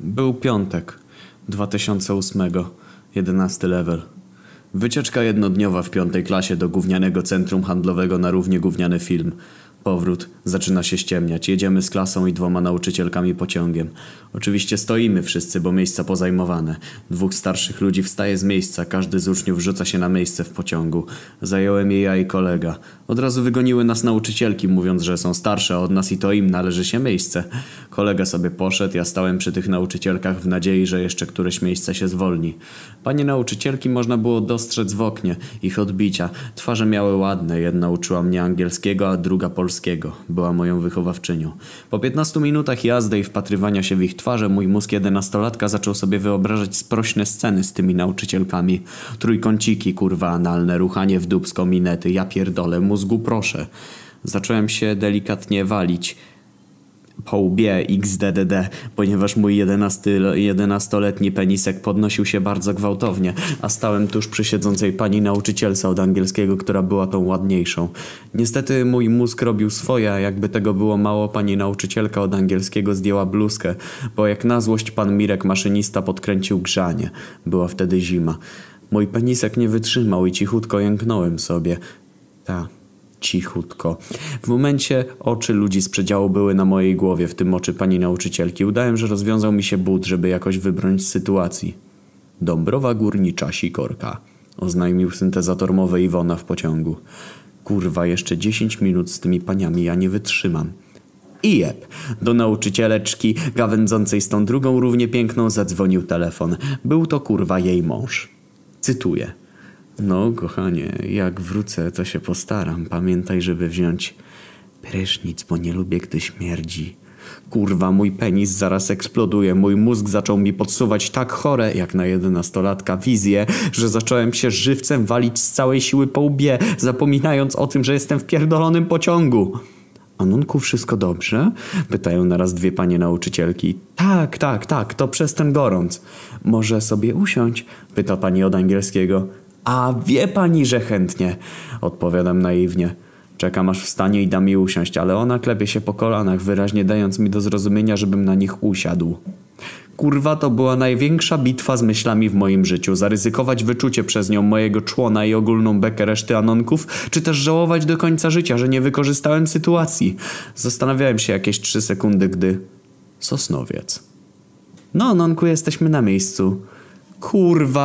Był piątek 2008, 11 level. Wycieczka jednodniowa w piątej klasie do gównianego centrum handlowego na równie gówniany film. Powrót. Zaczyna się ściemniać. Jedziemy z klasą i dwoma nauczycielkami pociągiem. Oczywiście stoimy wszyscy, bo miejsca pozajmowane. Dwóch starszych ludzi wstaje z miejsca, każdy z uczniów rzuca się na miejsce w pociągu. Zająłem je ja i kolega. Od razu wygoniły nas nauczycielki, mówiąc, że są starsze od nas i to im należy się miejsce. Kolega sobie poszedł, ja stałem przy tych nauczycielkach w nadziei, że jeszcze któreś miejsce się zwolni. Panie nauczycielki można było dostrzec w oknie, ich odbicia. Twarze miały ładne, jedna uczyła mnie angielskiego, a druga polskiego. Była moją wychowawczynią. Po 15 minutach jazdy i wpatrywania się w ich twarze, mój mózg jedenastolatka zaczął sobie wyobrażać sprośne sceny z tymi nauczycielkami. Trójkąciki, kurwa, analne, ruchanie w dubsko minety, ja pierdolę, mózgu proszę. Zacząłem się delikatnie walić po XDDD, ponieważ mój 11, 11-letni penisek podnosił się bardzo gwałtownie, a stałem tuż przy siedzącej pani nauczycielce od angielskiego, która była tą ładniejszą. Niestety mój mózg robił swoje, a jakby tego było mało, pani nauczycielka od angielskiego zdjęła bluzkę, bo jak na złość pan Mirek maszynista podkręcił grzanie. Była wtedy zima. Mój penisek nie wytrzymał i cichutko jęknąłem sobie. Ta, cichutko. W momencie oczy ludzi z przedziału były na mojej głowie, w tym oczy pani nauczycielki. Udałem, że rozwiązał mi się but, żeby jakoś wybronić z sytuacji. Dąbrowa górnicza sikorka, oznajmił syntezator mowy Iwona w pociągu. Kurwa, jeszcze 10 minut z tymi paniami ja nie wytrzymam. I jeb. Do nauczycieleczki, gawędzącej z tą drugą równie piękną, zadzwonił telefon. Był to kurwa jej mąż. Cytuję. No, kochanie, jak wrócę, to się postaram. Pamiętaj, żeby wziąć prysznic, bo nie lubię, gdy śmierdzi. Kurwa, mój penis zaraz eksploduje. Mój mózg zaczął mi podsuwać tak chore, jak na jedenastolatka, wizje, że zacząłem się żywcem walić z całej siły po łbie, zapominając o tym, że jestem w pierdolonym pociągu. Anonku, wszystko dobrze? Pytają naraz dwie panie nauczycielki. Tak, tak, tak, to przez ten gorąc. Może sobie usiąść? Pyta pani od angielskiego. A wie pani, że chętnie. Odpowiadam naiwnie. Czekam aż wstanie i da mi usiąść, ale ona klepie się po kolanach, wyraźnie dając mi do zrozumienia, żebym na nich usiadł. Kurwa, to była największa bitwa z myślami w moim życiu. Zaryzykować wyczucie przez nią mojego człona i ogólną bekę reszty anonków, czy też żałować do końca życia, że nie wykorzystałem sytuacji. Zastanawiałem się jakieś trzy sekundy, gdy... Sosnowiec. No, Anonku, jesteśmy na miejscu. Kurwa!